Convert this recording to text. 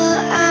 I